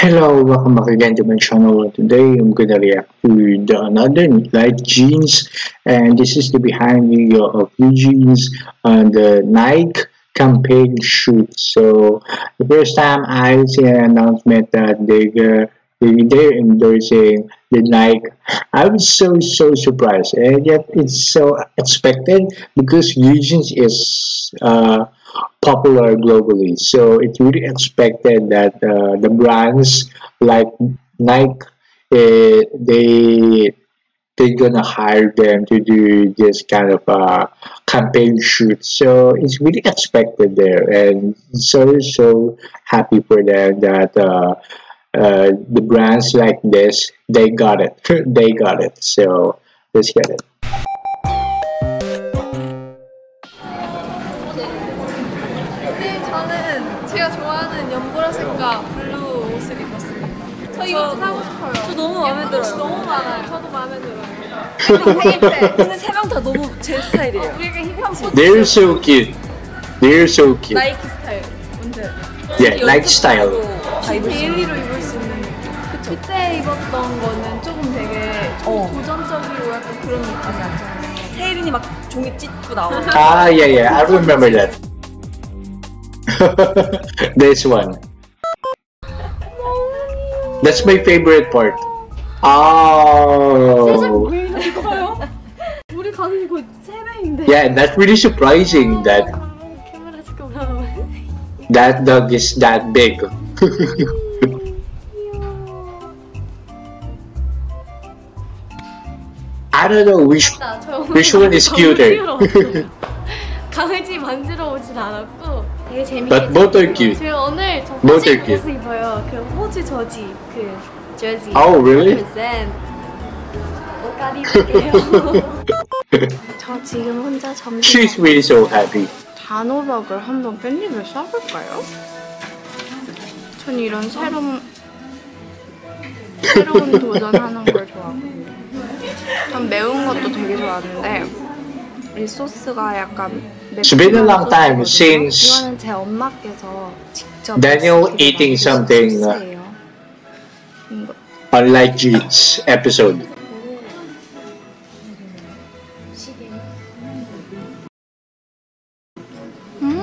Hello, welcome back again to my channel. Today I'm gonna react to the another light jeans, and this is the behind video of NewJeans on the Nike campaign shoot. So the first time I see an announcement that they uh, they they're endorsing the Nike, I was so so surprised, and yet it's so expected because NewJeans is uh popular globally. So it's really expected that uh, the brands like Nike, uh, they they're gonna hire them to do this kind of uh, campaign shoot. So it's really expected there, and so so happy for them that uh, uh, the brands like this they got it, they got it. So let's get it. 제가 좋아하는 연보라색과 블루 옷을 입었습니다. 저 이거 사고 싶어요. 저 너무 마음에 들어요. 너무 많아요. 저도 마음에 들어요. 근데 세 명 다 너무 제 스타일이에요. 우리가 힙합 포 They're so cute. They're so cute. 나이키 스타일. style. 다 입을 수 있는. 데일리로 입을 수 있는 그 그때 입었던 거는 조금 되게 좀 어. 도전적이고 약간 그런 느낌이 났잖아요. 혜린이 막 종이 찢고 나오고. Ah, yeah, yeah, I remember that. this one. That's my favorite part. Oh, 왜 이렇게 커요? 우리 가슴이 거의 세 배인데. yeah, that's really surprising that 카메라 지금 나오면. that dog is that big. I don't know which 나 저 오늘 which one is cuter. 강아지 만지러 오진 않았고 되게 재밌게 But both are 잘 cute. 제가 오늘 저 Both 호주 are cute. 옷을 입어요. 그 호주 저지 그 저지. Oh, really? 옷 가리게요. 저 지금 혼자 점심 She's really so happy. 단호박을 한번 깻잎을 써볼까요? 전 이런 새로운 새로운 도전하는 걸 좋아하고 전 매운 것도 되게 좋아하는데 이 소스가 약간 It's been a long time since Danielle eating something uh, uh, unlike Jeet's episode. Hmm?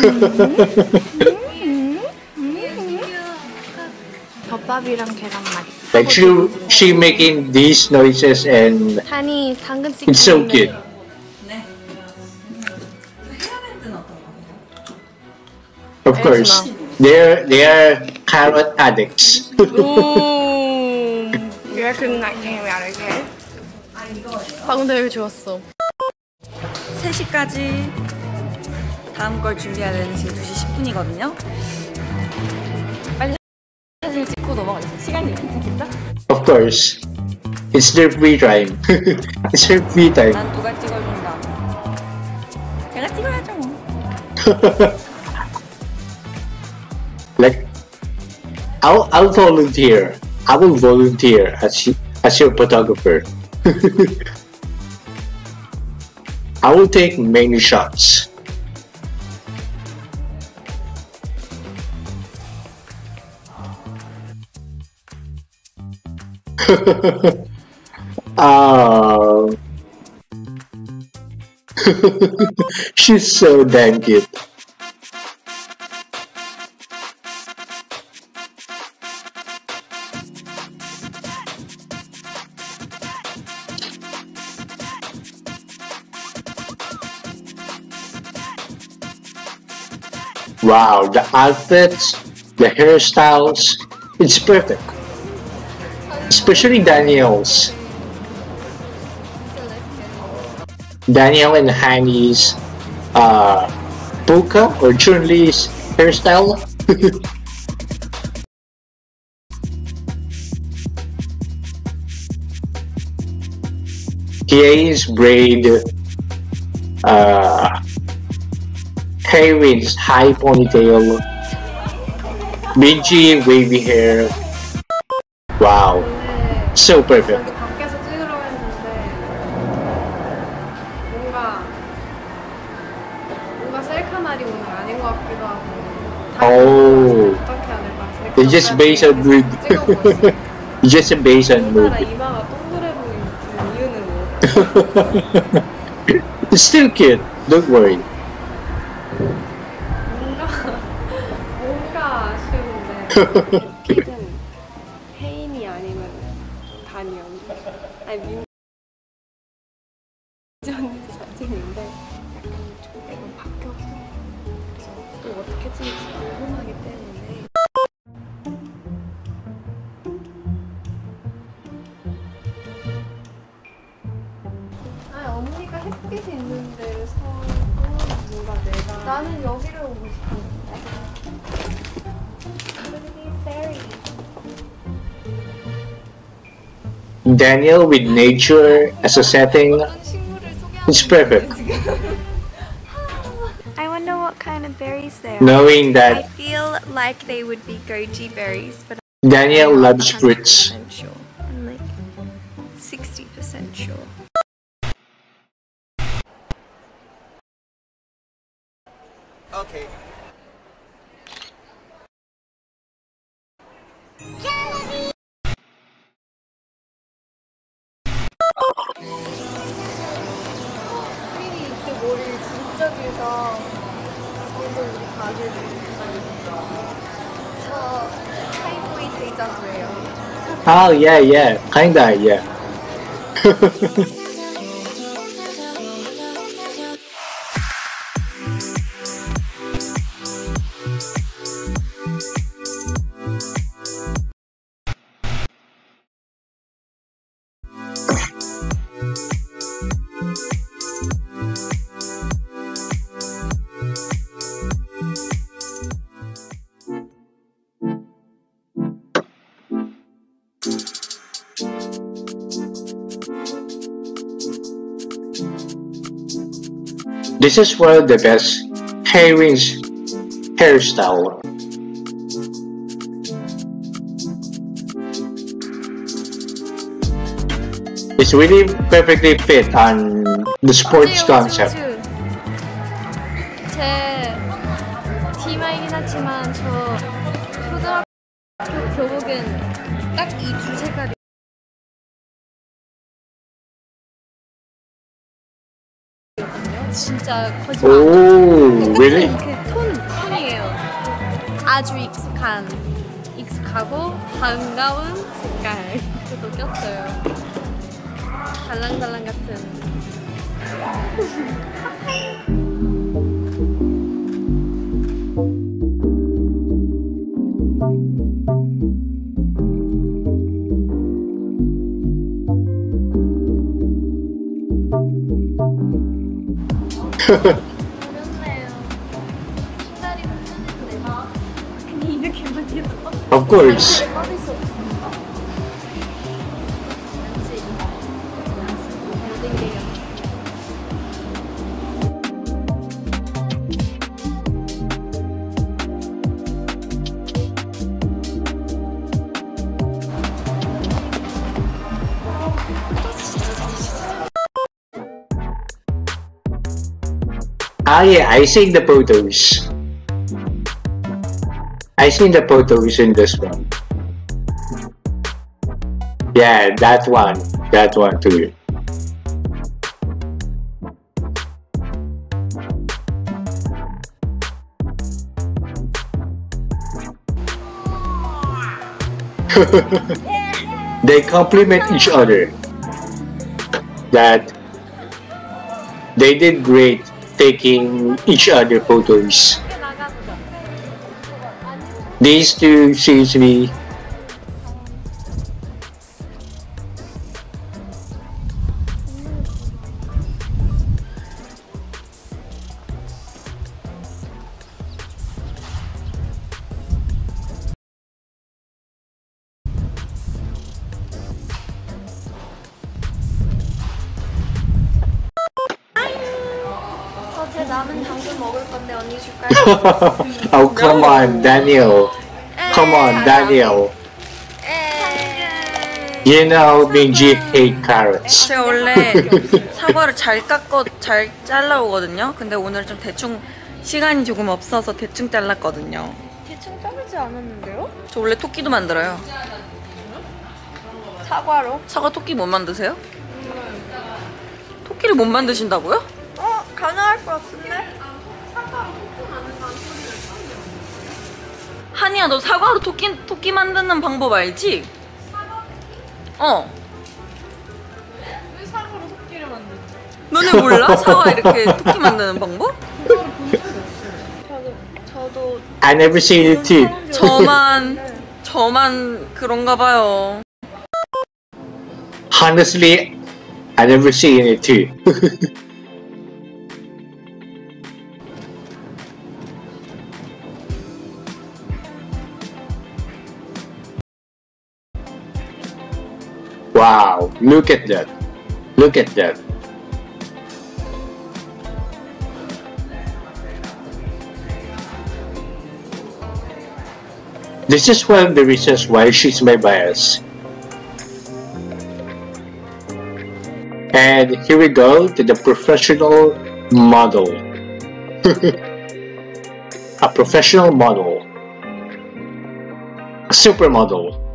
Hmm? Hmm? 덮밥이랑 계란말이 Like she she making these noises and 한이 당근 it's so cute. Of course, they're they're carrot addicts. 오, 이렇게 나게 말하게. 방금 되게 좋았어. 3시까지 다음 걸 준비해야 되는 지금 2시 10분이거든요. 빨리 사진을 찍고 넘어가겠습니다. 시간이 괜찮겠다? of course, it's their free time. it's their free time. 난 누가 찍어준다. 제가 찍어야죠 뭐. like, I'll I'll volunteer. I will volunteer as y- as your photographer. I will take many shots. Oh. She's so damn cute. Wow, the outfits, the hairstyles, it's perfect. Especially Danielle's. Danielle and Hanni's uh, Puka or Chun Li's hairstyle. Kia's braid, uh, high ponytail, Minji wavy hair. Wow, so perfect. 밖에서 찍으려고 했는데 뭔가 뭔가 셀카 날이 오늘 아닌 것 같기도 하고. 오. 어떻게 해야 될까? It's just based on 우리나라 mood. 이마가 동그래 보이는 이유는 뭐? Still cute. Don't worry. 뭔가 뭔가 아쉬운데. 나는 여기를 오고 싶었는데. Danielle with nature as a setting is perfect. I wonder what kind of berries they are. Knowing that I feel like they would be goji berries, but Danielle loves fruits. Sure. Okay. 머리를 진짜 길다 yeah, kinda, yeah. This is one of the best Haerin's hairstyle. It's really perfectly fit on the sports concept. 진짜 거짓말 안 Oh, really? 그톤 톤이에요. 아주 익숙한 익숙하고 반가운 색깔. 저도 꼈어요. 달랑달랑 같은. 어렵네요. 기다리고 쓰는데 나 그냥 이렇게 만들어. of course. Ah yeah, I seen the photos. I seen the photos in this one. Yeah, that one. That one too. they complement each other. That they did great taking each other photos. These two sees me 건데 언니 줄까요? oh come on Daniel come on Daniel You know, Minji hate carrots. 제가 원래 사과를 잘 깎고 잘 잘라오거든요. 근데 오늘 좀 대충 시간이 조금 없어서 대충 잘랐거든요. 대충 자르지 않았는데요? 저 원래 토끼도 만들어요. 사과로? 사과 토끼 못 만드세요? 토끼를 못 만드신다고요? 어 가능할 것 같은데? 한이야 너 사과로 토끼 토끼 만드는 방법 알지? 어. 왜 사과로 토끼를 만들지? 너네 몰라? 사과 이렇게 토끼 만드는 방법? 저도 저도 I never seen it too. 저만 저만 그런가 봐요. Honestly, I never seen it too. Look at that. Look at that. This is one of the reasons why she's my bias. And here we go to the professional model. a professional model. A supermodel.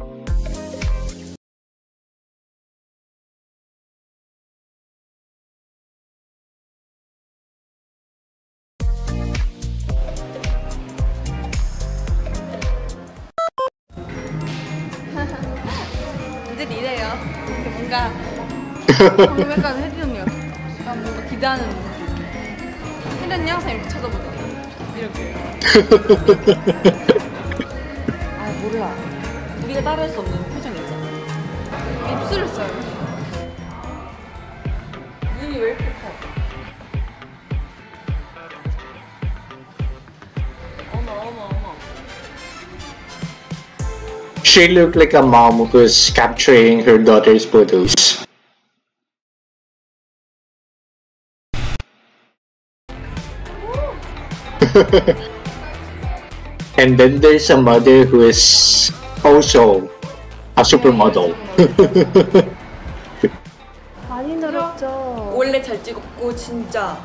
이렇게 뭔가 정맥과는 혜진이 형. 약간 뭔가 기대하는 느낌. 혜진이 항상 이렇게 쳐다보잖아. 이렇게. 아 몰라. 우리가 따라할 수 없는 표정이 있잖아. 입술을 써요. 눈이 왜 이렇게 커? 어머 어머 She looked like a mom who's capturing her daughter's photos. and then there's a mother who is also a supermodel. 많이 늘었죠. 원래 잘 찍었고 진짜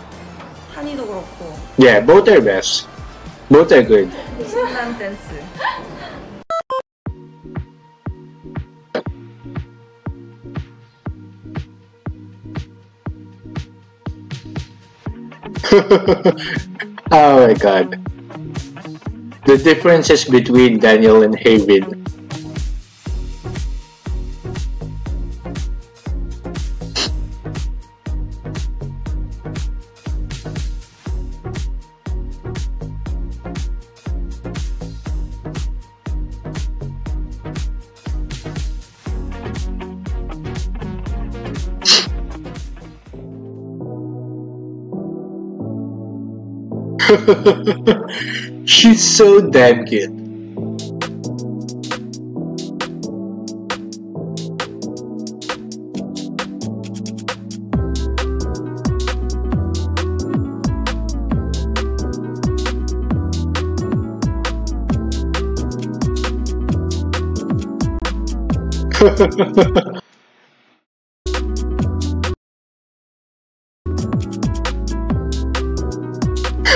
한이도 그렇고 yeah, both are best. Both are good. 신난 댄스. oh my god. The differences between Danielle and Haven. She's so damn cute.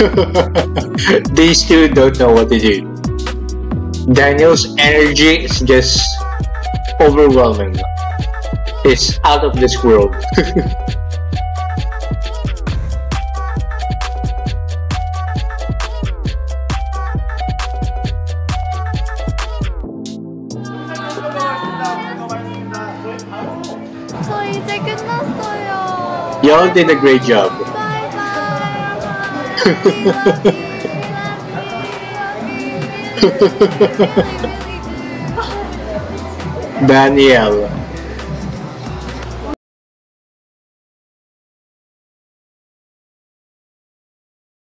they still don't know what to do. Danielle's energy is just overwhelming. It's out of this world. Y'all did a great job. Danielle.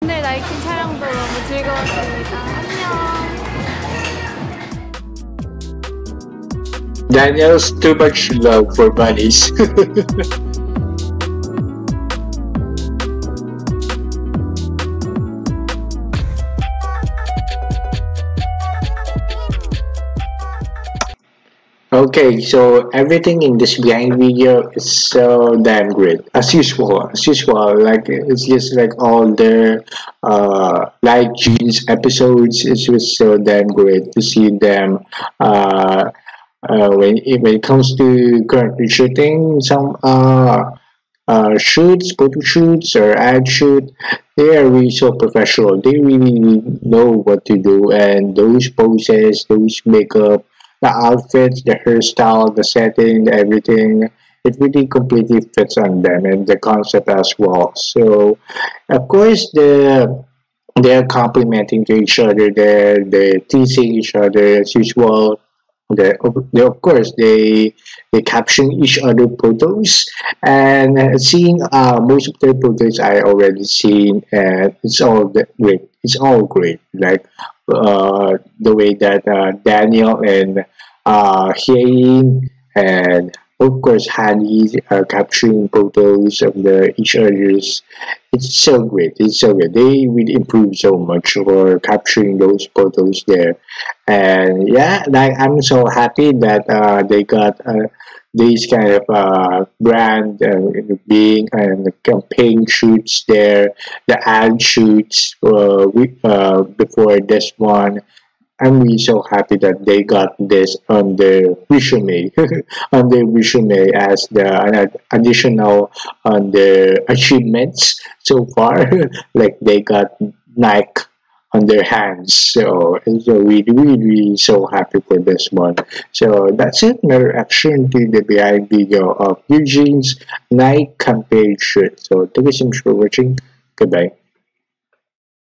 오늘 나이키 촬영도 너무 즐거웠습니다. 안녕. Danielle's too much love for bunnies. Okay, so everything in this behind video is so damn great. As usual, as usual, like it's just like all the uh like jeans episodes. It's just so damn great to see them uh uh when it, when it comes to currently shooting some uh uh, shoots, photo shoots or ad shoot, they are really so professional. They really know what to do, and those poses, those makeup, the outfits, the hairstyle, the setting, everything, it really completely fits on them and the concept as well. So, of course, the they're complementing to each other. They're they're teasing each other as usual they, they of course they they caption each other photos and seeing uh, most of their photos I already seen and it's all great it's all great like uh, the way that uh, Danielle and uh, Hyein and of course Hanni are capturing photos of the each other's. It's so great. It's so good they will improve so much for capturing those photos there. And yeah like i'm so happy that uh, they got uh, these kind of uh, brand uh, being and campaign shoots there the ad shoots uh, we, uh, before this one I'm really so happy that they got this on their resume, on their resume as the uh, additional on their achievements so far. like they got Nike on their hands. So, so we really, really so happy for this one. So that's it. My reaction to the BI video of NewJeans' Nike campaign shoot. So thank you so much for watching. Goodbye.